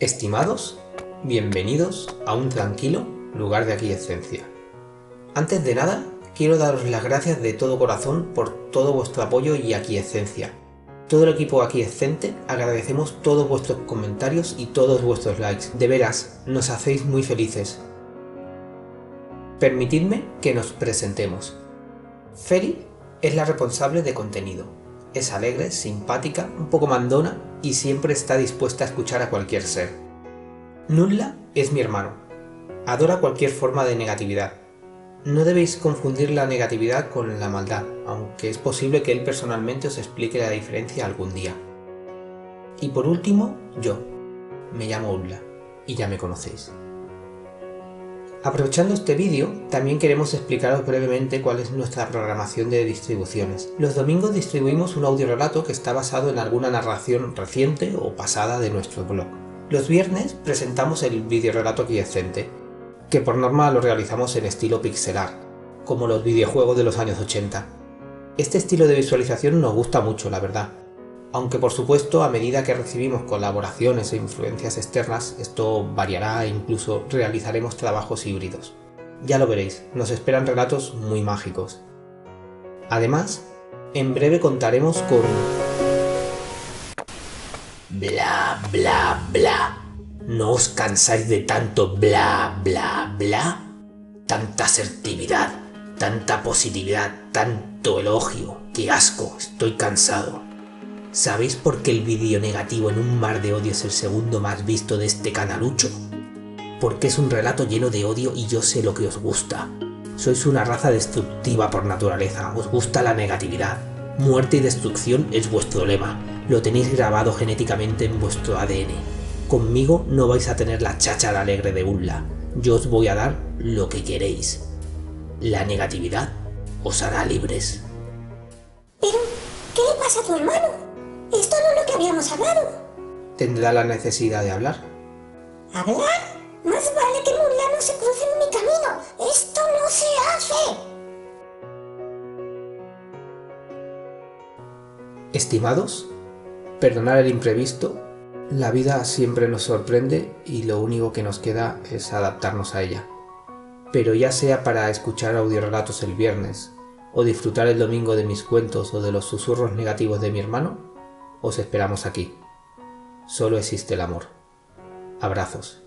Estimados, bienvenidos a un tranquilo lugar de aquiescencia. Antes de nada, quiero daros las gracias de todo corazón por todo vuestro apoyo y aquiescencia. Todo el equipo aquiescente agradecemos todos vuestros comentarios y todos vuestros likes. De veras, nos hacéis muy felices. Permitidme que nos presentemos. Feri es la responsable de contenido. Es alegre, simpática, un poco mandona y siempre está dispuesta a escuchar a cualquier ser. Nulla es mi hermano. Adora cualquier forma de negatividad. No debéis confundir la negatividad con la maldad, aunque es posible que él personalmente os explique la diferencia algún día. Y por último, yo. Me llamo Ulla, y ya me conocéis. Aprovechando este vídeo, también queremos explicaros brevemente cuál es nuestra programación de distribuciones. Los domingos distribuimos un audio relato que está basado en alguna narración reciente o pasada de nuestro blog. Los viernes presentamos el video relato aquiescente, que por norma lo realizamos en estilo pixelar, como los videojuegos de los años 80. Este estilo de visualización nos gusta mucho, la verdad, aunque por supuesto a medida que recibimos colaboraciones e influencias externas esto variará e incluso realizaremos trabajos híbridos. Ya lo veréis, nos esperan relatos muy mágicos. Además, en breve contaremos con... Bla bla bla. ¿No os cansáis de tanto bla bla bla? Tanta asertividad, tanta positividad, tanto elogio. ¡Qué asco! Estoy cansado. ¿Sabéis por qué el vídeo negativo en un mar de odio es el segundo más visto de este canalucho? Porque es un relato lleno de odio y yo sé lo que os gusta. Sois una raza destructiva por naturaleza, os gusta la negatividad. Muerte y destrucción es vuestro lema, lo tenéis grabado genéticamente en vuestro ADN. Conmigo no vais a tener la cháchara alegre de Ulla, yo os voy a dar lo que queréis. La negatividad os hará libres. Pero, ¿qué le pasa a tu hermano? Habíamos hablado. ¿Tendrá la necesidad de hablar? ¿Hablar? Más vale que Mulla no se cruce en mi camino. Esto no se hace. Estimados, perdonar el imprevisto, la vida siempre nos sorprende y lo único que nos queda es adaptarnos a ella. Pero ya sea para escuchar audiorelatos el viernes, o disfrutar el domingo de mis cuentos o de los susurros negativos de mi hermano, os esperamos aquí. Solo existe el amor. Abrazos.